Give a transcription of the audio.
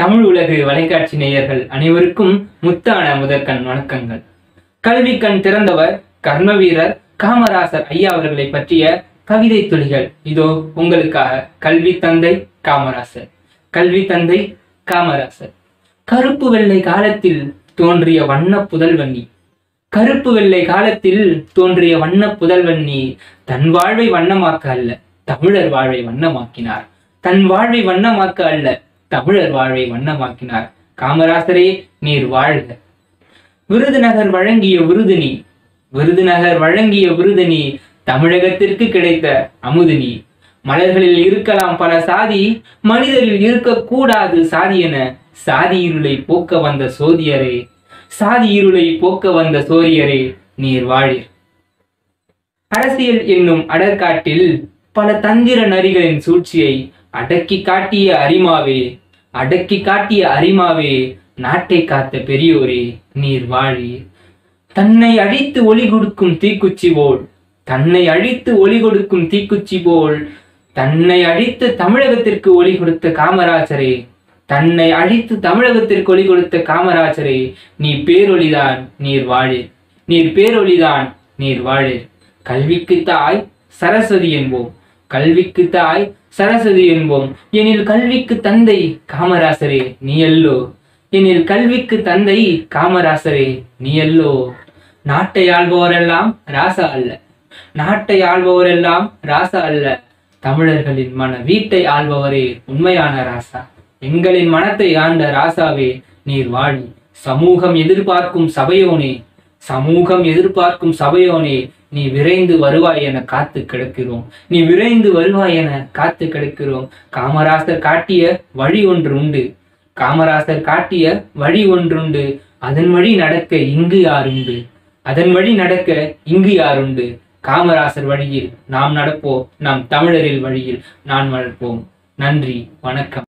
தமிழ் உலகு வலைக்காட்சி நேயர்கள் அனைவருக்கும் முத்தான முதற்கண் வணக்கங்கள். கல்வி கண் திறந்தவர் கர்ம வீரர் காமராசர் ஐயா அவர்களை பற்றிய கவிதை துளிகள். இதோ உங்களுக்காக கல்வி தந்தை காமராசர். கல்வி தந்தை காமராசர். கருப்பு வெள்ளை காலத்தில் தோன்றிய வண்ண புதல்வண்ணி கருப்பு வெள்ளை காலத்தில் தோன்றிய வண்ண புதல்வண்ணி தன் வாழ்வை வண்ணமாக்க அல்ல தமிழர் வாழ்வை வண்ணமாக்கினார். தன் வாழ்வை வண்ணமாக்க அல்ல தமிழர் வாழ்வை வண்ணமாக்கினார். காமராசரே நீர் வாழ்க. விருதுநகர் வழங்கிய விருது நீ விருதுநகர் வழங்கிய விருது நீ தமிழகத்திற்கு கிடைத்த அமுது நீ மலர்களில் இருக்கலாம் பல சாதி மனிதரில் இருக்கக்கூடாது சாதி என சாதி இருளை போக்க வந்த சோதியரே. சாதி இருளை போக்க வந்த சோதியரே நீர் வாழிர். அரசியல் என்னும் அடற்காட்டில் பல தந்திர நரிகளின் சூழ்ச்சியை அடக்கி காட்டிய அரிமாவே அடக்கி காட்டிய அரிமாவே நாட்டை காத்த பெரியோரே நீர் வாழி. தன்னை அழித்து ஒளி கொடுக்கும் தீக்குச்சி போல் தன்னை அழித்து ஒளி கொடுக்கும் தீக்குச்சி போல் தன்னை அழித்து தமிழகத்திற்கு ஒளி கொடுத்த காமராஜரே தன்னை அழித்து தமிழகத்திற்கு ஒளி கொடுத்த காமராஜரே நீ பேரொளிதான் நீர் வாழிர். நீர் பேரொளிதான் நீர் வாழிர். கல்விக்கு தாய் சரஸ்வதி என்போம். கல்விக்கு தாய் சரஸ்வதி என்போம். எனில் கல்விக்கு தந்தை காமராசரே நீ அல்லோ எனில் கல்விக்கு தந்தை காமராசரே நீ அல்லோ நாட்டை ஆள்பவரெல்லாம் ராசா அல்ல. நாட்டை ஆள்பவரெல்லாம் ராசா அல்ல. தமிழர்களின் மன வீட்டை ஆள்பவரே உண்மையான ராசா. எங்களின் மனத்தை ஆண்ட ராசாவே நீர் வாழி. சமூகம் எதிர்பார்க்கும் சபையோனே. சமூகம் எதிர்பார்க்கும் சபையோனே. நீ விரைந்து வருவாய் என காத்து கிடக்கிறோம். நீ விரைந்து வருவாய் என காத்து கிடக்கிறோம். காமராசர் காட்டிய வழி ஒன்று உண்டு காமராசர் காட்டிய வழி ஒன்றுண்டு. அதன் வழி நடக்க இங்கு யாருண்டு? அதன் வழி நடக்க இங்கு யாருண்டு? காமராசர் வழியில் நாம் நடப்போம். நாம் தமிழரில் வழியில் நான் வளர்ப்போம். நன்றி வணக்கம்.